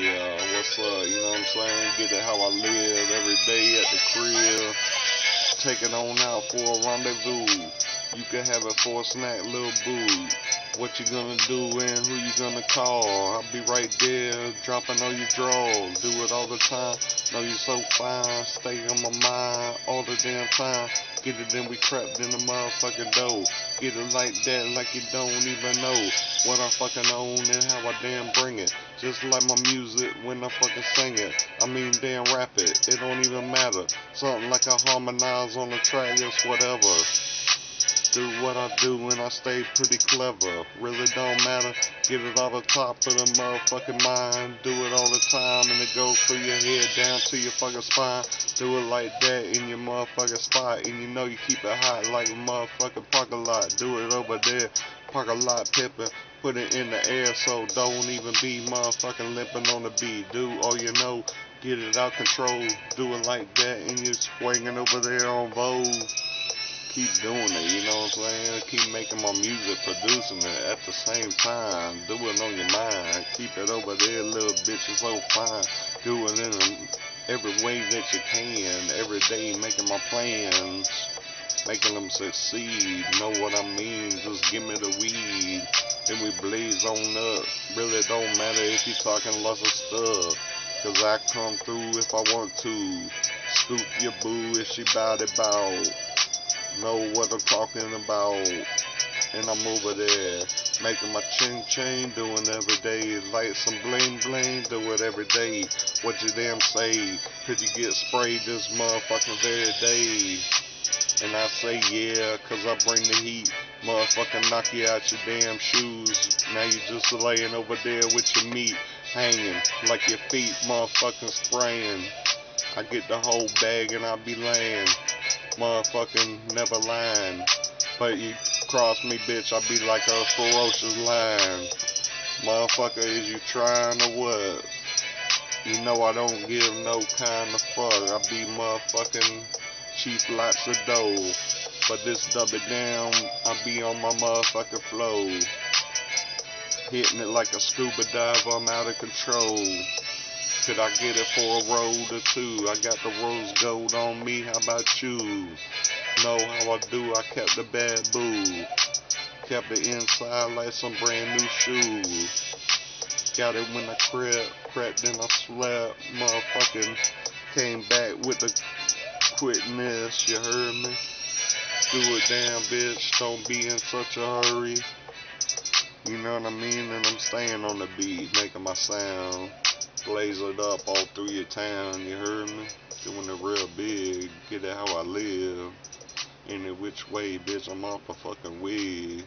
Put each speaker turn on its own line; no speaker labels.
Yeah, uh, what's up? You know what I'm saying? Get it how I live every day at the crib. Taking on out for a rendezvous. You can have it for a snack, little boo. What you gonna do and who you gonna call? I'll be right there, dropping all your drawers. Do it all the time. Know you so fine, stay on my mind all the damn time. Get it then we trapped in the motherfucking dough. Get it like that, like you don't even know what I fucking own and how I damn bring it. Just like my music when I fucking sing it. I mean damn rap it, it don't even matter. Something like I harmonize on the track, just whatever do what I do and I stay pretty clever. Really don't matter. Get it all the top of the motherfucking mind. Do it all the time and it goes through your head down to your fucking spine. Do it like that in your motherfucking spot. And you know you keep it hot like a motherfucking parking lot. Do it over there. Parking lot pippin'. Put it in the air so don't even be motherfucking limping on the beat. Do all you know. Get it out control. Do it like that and you're swinging over there on Vogue keep doing it, you know what I'm saying? Keep making my music, producing it at the same time. Do it on your mind. Keep it over there, little bitch, it's so fine. Do it in every way that you can. Every day making my plans. Making them succeed. Know what I mean? Just give me the weed. Then we blaze on up. Really don't matter if you talking lots of stuff. Cause I come through if I want to. Scoop your boo if she bout it bout know what I'm talking about. And I'm over there making my ching ching, doing every day. Like some bling bling, do it every day. What you damn say? Could you get sprayed this motherfucking very day? And I say yeah, cause I bring the heat. Motherfucking knock you out your damn shoes. Now you just laying over there with your meat hanging like your feet motherfucking spraying. I get the whole bag and I be laying motherfucking never lying. But you cross me, bitch, I be like a ferocious lion. Motherfucker, is you trying to what? You know I don't give no kind of fuck. I be motherfucking chief lots of dough. But this Dub itdown, I be on my motherfucking flow. Hitting it like a scuba diver, I'm out of control. Could I get it for a roll or two? I got the rose gold on me, how about you? Know how I do, I kept the bad boo. Kept it inside like some brand new shoes. Got it when I crept, crept then I slept. Motherfucking came back with the quickness, you heard me? Do it damn bitch, don't be in such a hurry. You know what I mean? And I'm staying on the beat, making my sound blaze it up all through your town, you heard me? Doing it real big, get it how I live. Any which way, bitch, I'm off a fucking wig.